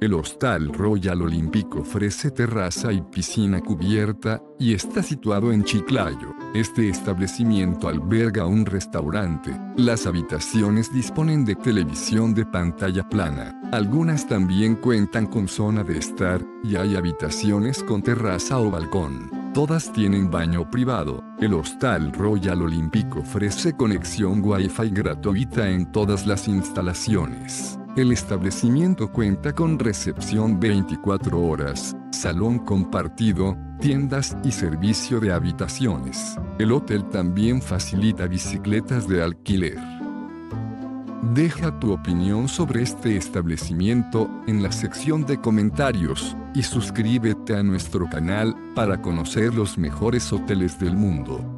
El Hostal Royal Olympic ofrece terraza y piscina cubierta, y está situado en Chiclayo. Este establecimiento alberga un restaurante. Las habitaciones disponen de televisión de pantalla plana. Algunas también cuentan con zona de estar, y hay habitaciones con terraza o balcón. Todas tienen baño privado. El Hostal Royal Olympic ofrece conexión Wi-Fi gratuita en todas las instalaciones. El establecimiento cuenta con recepción 24 horas, salón compartido, tiendas y servicio de habitaciones. El hotel también facilita bicicletas de alquiler. Deja tu opinión sobre este establecimiento en la sección de comentarios y suscríbete a nuestro canal para conocer los mejores hoteles del mundo.